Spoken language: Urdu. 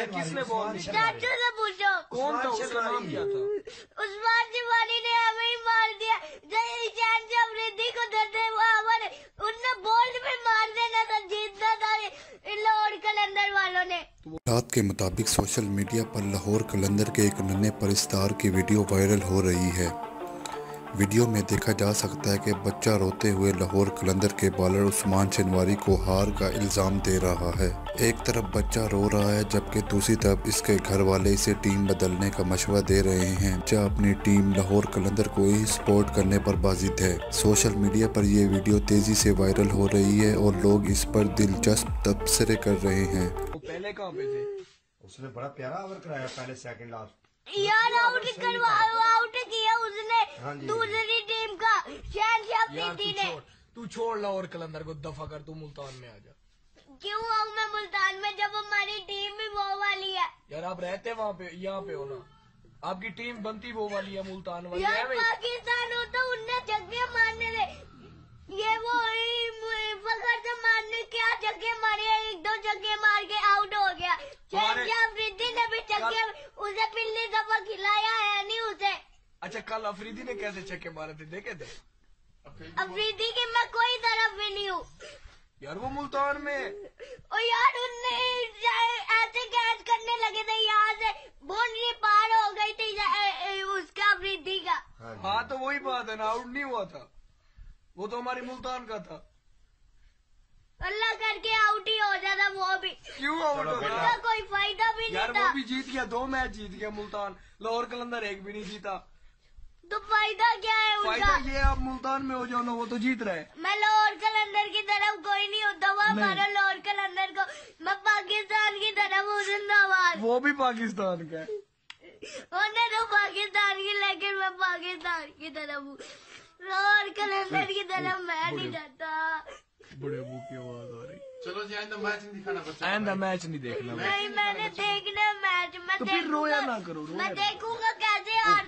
ہے کس نے بال دی؟ چاچو سے پوچھو۔ کون تھا؟ اس کا نام کیا تھا؟ عثمان شیوانی نے ہمیں ہی مار دیا۔ جب چین سے افریدی کو دیتے وہ ہمارے ان نے بولڈ میں مار دینا تھا جیتنا تھا۔ لاہور کلندر والوں نے۔ رات کے مطابق سوشل میڈیا پر لاہور کلندر کے ایک ننے پرستار کی ویڈیو وائرل ہو رہی ہے۔ ویڈیو میں دیکھا جا سکتا ہے کہ بچہ روتے ہوئے لاہور کلندر کے بالر عثمان شنواری کو ہار کا الزام دے رہا ہے۔ ایک طرف بچہ رو رہا ہے جبکہ دوسری طرف اس کے گھر والے اسے ٹیم بدلنے کا مشورہ دے رہے ہیں۔ بچہ اپنی ٹیم لاہور کلندر کو ہی سپورٹ کرنے پر بازد ہے۔ سوشل میڈیا پر یہ ویڈیو تیزی سے وائرل ہو رہی ہے اور لوگ اس پر دلچسپ تبصرے کر رہے ہیں۔ وہ پہلے کہاں پہ تھے؟ اس نے بڑا پیارا اوور کرایا پہلے سیکنڈ لاسٹ یار آؤٹ کروا آؤٹ کیا اس ہاں نے جی۔ دوسری ٹیم کا۔ شہن شاہ افریدی نے۔ چھوڑ تو چھوڑ لاہور کلندر کو دفع کر تو ملتان میں آ جا۔ کیوں آؤں میں ملتان میں جب ہماری ٹیم بھی وہ والی ہے؟ یار آپ رہتے وہاں پہ یہاں پہ ہونا آپ کی ٹیم بنتی وہ والی ہے ملتان والی ہے۔ پاکستان ہو تو ان نے جگہ مارنے دے یہ وہ فخر سے مارنے کیا جگہ ماری ہے ایک دو جگہ مار کے آؤٹ ہو گیا ہمارے- شہنشاہ افریدی جگہ اسے پلنے دفعہ کھلایا ہے نہیں اسے۔ اچھا کل افریدی نے کیسے چکے مارے تھے؟ دیکھے تھے؟ افریدی کی میں کوئی طرف بھی نہیں ہوں۔ یار وہ ملتان میں۔ اور یار ان نے ایسے کیچ کرنے لگے تھے یہاں سے باؤنڈری پار ہو گئی تھی اس کا افریدی کا۔ ہاں تو وہی بات ہے نا آؤٹ نہیں ہوا تھا۔ وہ تو ہماری ملتان کا تھا۔ اللہ کر کے آؤٹ ہی ہو جاتا کیوں آؤٹ ہو گیا کوئی فائدہ بھی یار نہیں وہ تھا بھی جیت گیا دو میچ جیت گیا ملتان۔ لاہور کلندر ایک بھی نہیں جیتا۔ تو فائدہ کیا ہے ان کا؟ فائدہ یہ آپ ملتان میں ہو جاؤ نا وہ تو جیت رہے میں لاہور کلندر کی طرف کوئی نہیں ہوتا وہ ہمارا لاہور کلندر کو میں پاکستان کی طرف ہوں زندہ باد۔ وہ بھی پاکستان کا ہے۔ ہونے تو پاکستان کی لیکن میں پاکستان کی طرف ہوں۔ لاہور کلندر کی طرف میں نہیں جاتا۔ بڑے ابو کی آواز آ رہی۔ چلو جی آئندہ میچ نہیں دکھانا بچہ آئندہ میچ نہیں دیکھنا نہیں میں نے دیکھنا میچ میں تو پھر دیکھوں رویا گا نہ کرو رویا